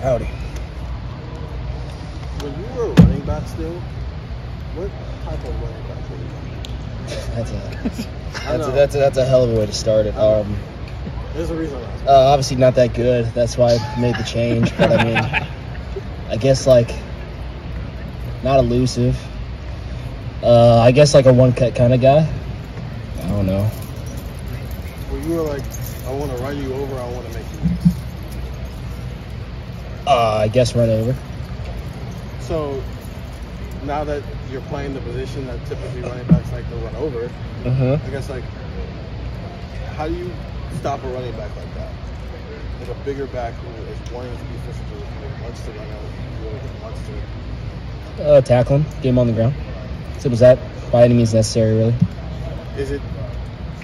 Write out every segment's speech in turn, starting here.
Howdy. When you were a running back still, what type of running back were you? That's a that's a, that's a, that's a hell of a way to start it. Um, There's a reason uh, obviously not that good. That's why I made the change. But I mean, I guess like not elusive. Uh, I guess like a one cut kind of guy. I don't know. When you were like, I want to run you over, I want to make you. Uh, I guess run over. So now that you're playing the position that typically running backs like to run over, Uh huh. I guess like, how do you stop a running back like that? Like a bigger back who is wanting to be physical with you, and wants to run out with wants to. Uh, tackle him, get him on the ground. Simple as that. By any means necessary, really. Is it?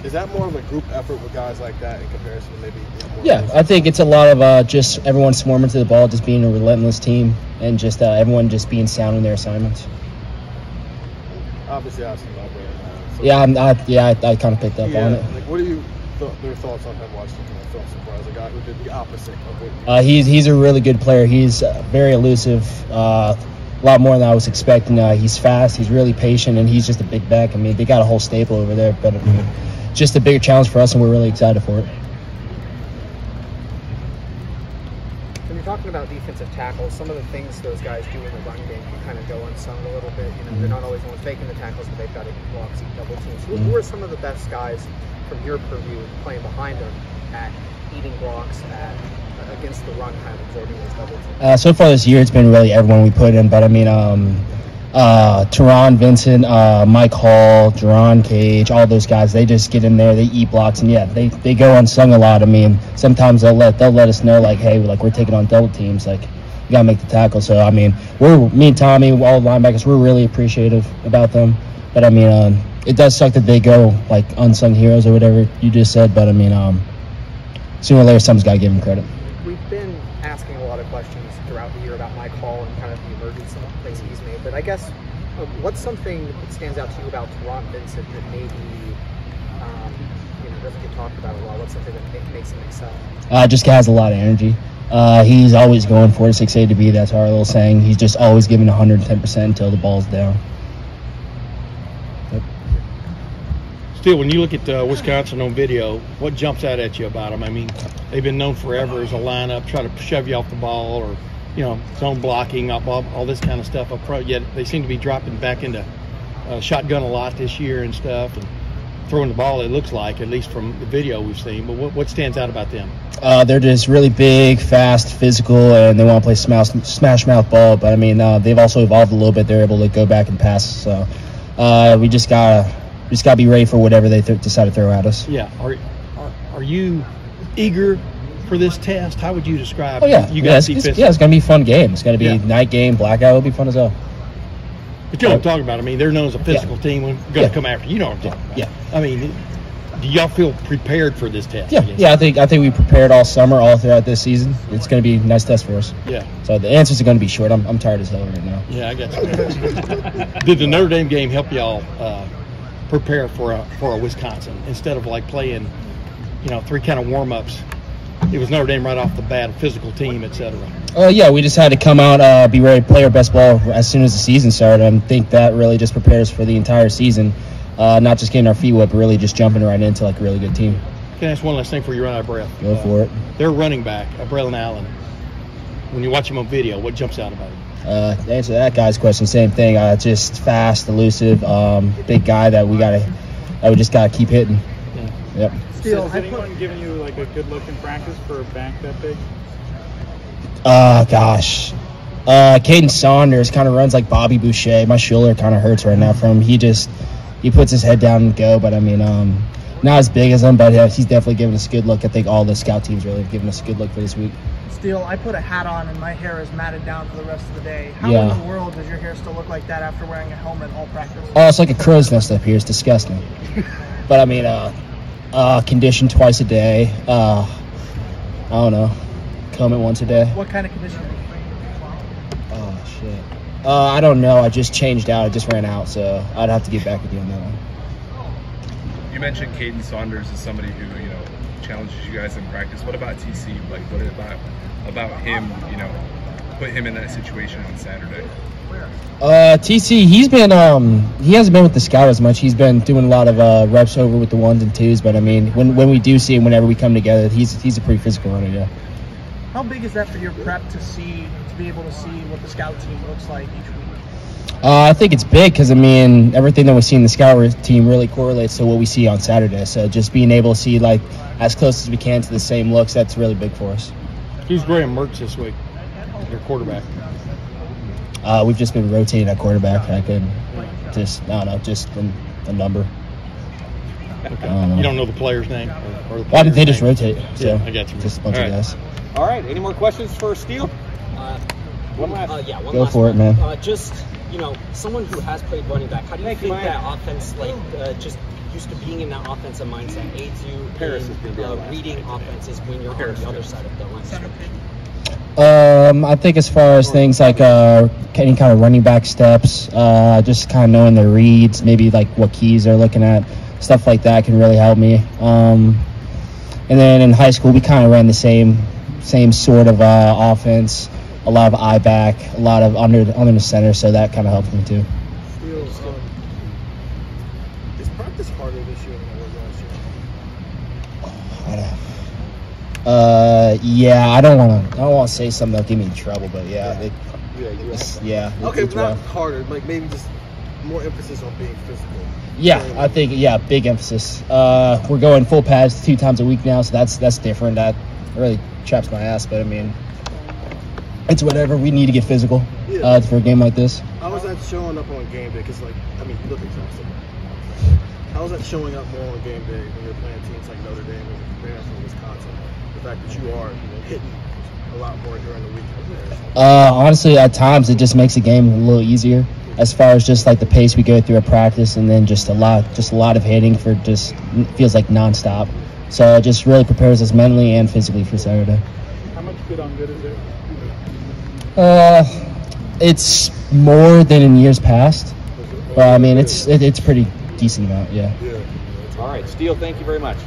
Is that more of a group effort with guys like that in comparison to maybe? You know, Yeah, I think it's a lot of uh, just everyone swarming to the ball, just being a relentless team, and just uh, everyone just being sound in their assignments. obviously I've seen uh, so- Yeah, I'm, I, yeah, I, I kind of picked up yeah. on it. Like, what are you? Th- their thoughts on him watching him film so far as a guy who did the opposite of what? Uh, he's he's a really good player. He's uh, very elusive, uh, a lot more than I was expecting. Uh, he's fast. He's really patient, and he's just a big back. I mean, they got a whole staple over there, but I mean, just a bigger challenge for us, and we're really excited for it. When you're talking about defensive tackles, some of the things those guys do in the run game can kind of go unsung a little bit. You know, they're not always the ones making the tackles, but they've got to eat blocks, eat double teams. Who, who are some of the best guys from your purview playing behind them at eating blocks, at against the run, kind of absorbing those double teams? Uh, so far this year, it's been really everyone we put in, but I mean, um, uh, Taron, Vincent, uh, Mike Hall, Jerron Cage, all those guys, they just get in there, they eat blocks, and yeah, they, they go unsung a lot. I mean, sometimes they'll let they'll let us know like, hey, like we're taking on double teams, like you gotta make the tackle. So I mean, we're me and Tommy, all the linebackers, we're really appreciative about them. But I mean, um, it does suck that they go like unsung heroes or whatever you just said. But I mean, um, sooner or later, someone's got to give them credit. Asking a lot of questions throughout the year about Mike Hall and kind of the emergence of things he's made. But I guess uh, what's something that stands out to you about Taron Vincent that maybe um, you know doesn't get talked about a lot? What's something that ma- makes him excel? Uh, just has a lot of energy. Uh, he's always going for it, 6A to B. That's our little saying. He's just always giving 110% until the ball's down. Still, when you look at uh, Wisconsin on video, what jumps out at you about them? I mean, they've been known forever as a lineup, try to shove you off the ball or, you know, zone blocking, all this kind of stuff up front. Yet they seem to be dropping back into uh, shotgun a lot this year and stuff and throwing the ball, it looks like, at least from the video we've seen. But what, what stands out about them? Uh, they're just really big, fast, physical, and they want to play smash, smash mouth ball. But I mean, uh, they've also evolved a little bit. They're able to go back and pass. So uh, we just gotta just gotta be ready for whatever they th- decide to throw at us. Yeah. Are, are, are you eager for this test? How would you describe Oh yeah, you yeah, guys it's, it's- yeah, it's gonna be a fun game. It's gonna be Yeah. night game, blackout. It'll be fun as hell. But you know what I'm talking about. I mean, they're known as a physical team. We're going to come after you. You know what I'm talking about. Yeah. I mean, do y'all feel prepared for this test? Yeah, I yeah. I think I think we prepared all summer, all throughout this season. It's gonna be a nice test for us. Yeah. So the answers are gonna be short. I'm, I'm tired as hell right now. Yeah, I got you. Did the Notre Dame game help y'all uh, prepare for a for a Wisconsin instead of like playing, you know, three kind of warm ups? It was Notre Dame right off the bat, a physical team, etc. cetera. Uh, yeah, we just had to come out, uh, be ready to play our best ball as soon as the season started. I think that really just prepares for the entire season. Uh, not just getting our feet wet, but really just jumping right into like a really good team. Can I ask one last thing before you run out of breath? Go Uh, for it. Their running back, uh, Braylon Allen. When you watch him on video, what jumps out about him? Uh, to answer that guy's question, same thing. Uh, just fast, elusive, um, big guy that we gotta, that we just gotta keep hitting. Yeah. Yep. Still, has anyone given you like a good look in practice for a back that big? Uh, gosh. Uh, Caden Saunders kind of runs like Bobby Boucher. My shoulder kind of hurts right now from him. He just he puts his head down and go. But I mean, um, not as big as him, but he's definitely giving us a good look. I think all the scout teams really have given us a good look for this week. Still, I put a hat on and my hair is matted down for the rest of the day. How Yeah. in the world does your hair still look like that after wearing a helmet all practice? Oh, it's like a crow's nest up here. It's disgusting. but I mean, uh, uh, condition twice a day. Uh, I don't know, comb it once a day. What kind of conditioning? Oh shit. Uh, I don't know. I just changed out. I just ran out, so I'd have to get back with you on that one. You mentioned Caden Saunders as somebody who you know challenges you guys in practice. What about TC? Like, what about about him? You know, put him in that situation on Saturday. Uh, TC, he's been um he hasn't been with the scout as much. He's been doing a lot of uh, reps over with the ones and twos. But I mean, when when we do see him, whenever we come together, he's he's a pretty physical runner. Yeah. How big is that for your prep to see, to be able to see what the scout team looks like each week? Uh, I think it's big because I mean everything that we see in the scout team really correlates to what we see on Saturday. So just being able to see like as close as we can to the same looks, that's really big for us. Who's Graham Mertz this week? Your quarterback. Uh, we've just been rotating at quarterback. I could just I don't know, just the, the number. Okay. don't. You don't know the player's name? Or, or the Why did they player's just rotate? So Yeah, I got you. Just a bunch All of right. guys. All right. Any more questions for Steele? Uh, One last. uh, yeah, one Go last for it, man. Uh, just you know, someone who has played running back. How do you Thank think Mike. that offense, like uh, just used to being in that offensive mindset, aids you Paris in is gonna be our uh, reading offenses when you're Paris on the other side of the line? Um, I think as far as things like uh, any kind of running back steps, uh, just kind of knowing their reads, maybe like what keys they're looking at, stuff like that can really help me. Um, and then in high school, we kind of ran the same same sort of uh, offense, a lot of I-back, a lot of under under the center, so that kind of helped me too. Still, um, is practice harder this year than it was last year? Uh, yeah, I don't want to. I don't want to say something that'll get me in trouble, but yeah, it, Yeah, it's, yeah. Okay, it's not rough. harder. Like maybe just more emphasis on being physical. Yeah, I think yeah, big emphasis. Uh, we're going full pads two times a week now, so that's that's different. That really chaps my ass, but I mean, it's whatever. We need to get physical Yeah. uh, for a game like this. How is that showing up on game day? Because like, I mean, you look exhausted. How is that showing up more on game day when you're playing teams like Notre Dame and preparing for Wisconsin? The fact that you are hitting a lot more during the week. Uh, honestly, at times it just makes the game a little easier as far as just like the pace we go through at practice, and then just a lot, just a lot of hitting for just feels like nonstop. So it just really prepares us mentally and physically for Saturday. How much good on good is it? Uh, it's more than in years past. But I mean, it's it, it's pretty decent amount. yeah. Yeah. All right, Steele. Thank you very much.